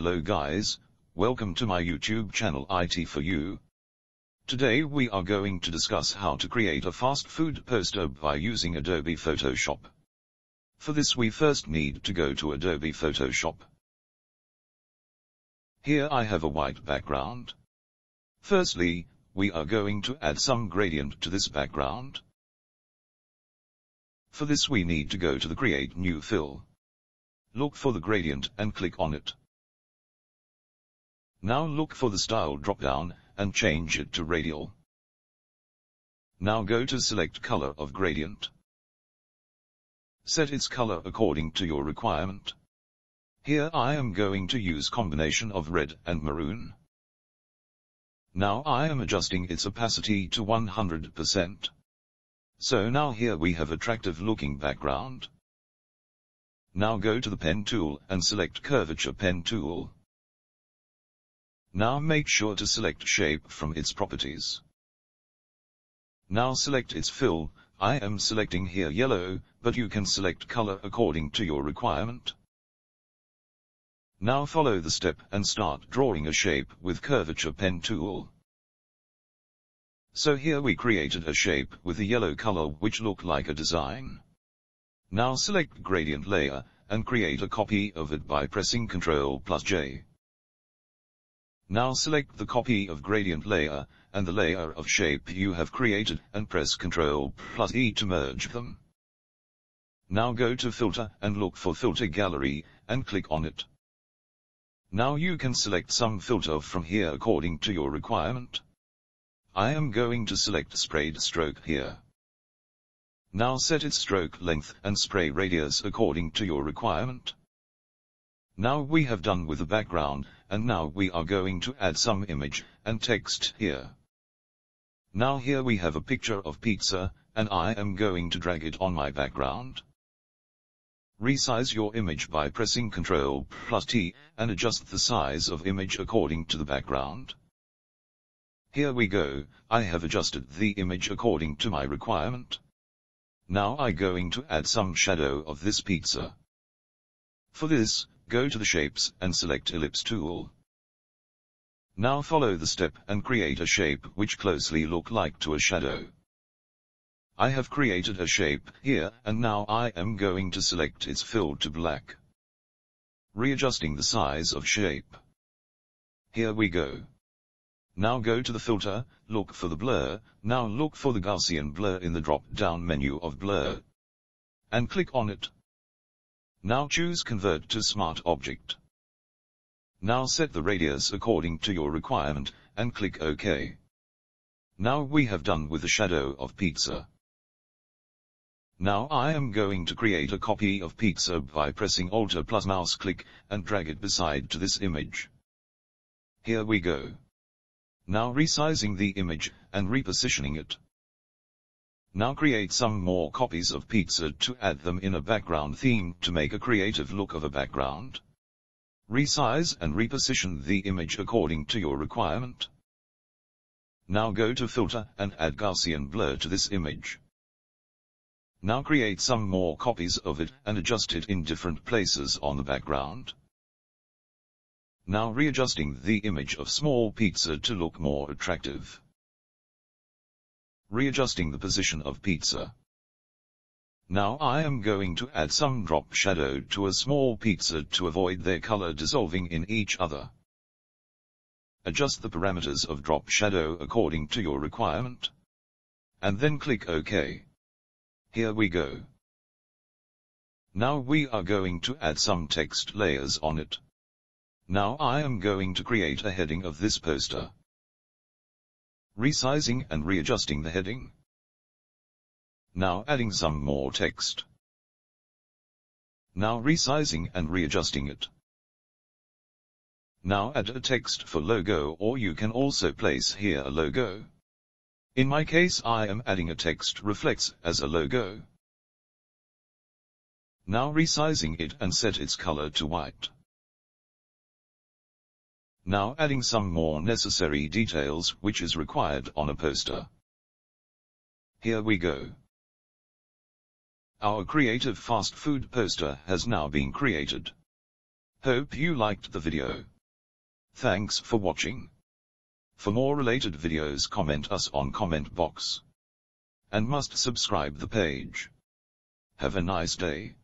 Hello guys, welcome to my YouTube channel IT for You. Today we are going to discuss how to create a fast food poster by using Adobe Photoshop. For this we first need to go to Adobe Photoshop. Here I have a white background. Firstly, we are going to add some gradient to this background. For this we need to go to the Create New Fill. Look for the gradient and click on it. Now look for the Style drop-down and change it to Radial. Now go to Select Color of Gradient. Set its color according to your requirement. Here I am going to use combination of red and maroon. Now I am adjusting its opacity to 100%. So now here we have attractive looking background. Now go to the pen tool and select curvature pen tool. Now make sure to select shape from its properties. Now select its fill, I am selecting here yellow, but you can select color according to your requirement. Now follow the step and start drawing a shape with curvature pen tool. So here we created a shape with a yellow color which look like a design. Now select gradient layer, and create a copy of it by pressing Ctrl plus J. Now select the copy of gradient layer, and the layer of shape you have created, and press Ctrl plus E to merge them. Now go to Filter and look for Filter Gallery, and click on it. Now you can select some filter from here according to your requirement. I am going to select sprayed stroke here. Now set its stroke length and spray radius according to your requirement. Now we have done with the background, and now we are going to add some image and text here. Now here we have a picture of pizza, and I am going to drag it on my background. Resize your image by pressing Ctrl plus T, and adjust the size of image according to the background. Here we go, I have adjusted the image according to my requirement. Now I going to add some shadow of this pizza. For this, go to the shapes and select ellipse tool. Now follow the step and create a shape which closely look like to a shadow. I have created a shape here, and now I am going to select its fill to black. Readjusting the size of shape. Here we go. Now go to the filter, look for the blur, now look for the Gaussian blur in the drop-down menu of blur. And click on it. Now choose convert to smart object. Now set the radius according to your requirement, and click OK. Now we have done with the shadow of pizza. Now I am going to create a copy of pizza by pressing Alt plus mouse click, and drag it beside to this image. Here we go. Now resizing the image, and repositioning it. Now create some more copies of pizza to add them in a background theme to make a creative look of a background. Resize and reposition the image according to your requirement. Now go to filter and add Gaussian blur to this image. Now create some more copies of it and adjust it in different places on the background. Now readjusting the image of small pizza to look more attractive. Readjusting the position of pizza. Now I am going to add some drop shadow to a small pizza to avoid their color dissolving in each other. Adjust the parameters of drop shadow according to your requirement. And then click OK. Here we go. Now we are going to add some text layers on it. Now I am going to create a heading of this poster. Resizing and readjusting the heading. Now adding some more text. Now resizing and readjusting it. Now add a text for logo or you can also place here a logo. In my case I am adding a text reflects as a logo. Now resizing it and set its color to white. Now adding some more necessary details which is required on a poster. Here we go. Our creative fast food poster has now been created. Hope you liked the video. Thanks for watching. For more related videos comment us on comment box. And must subscribe the page. Have a nice day.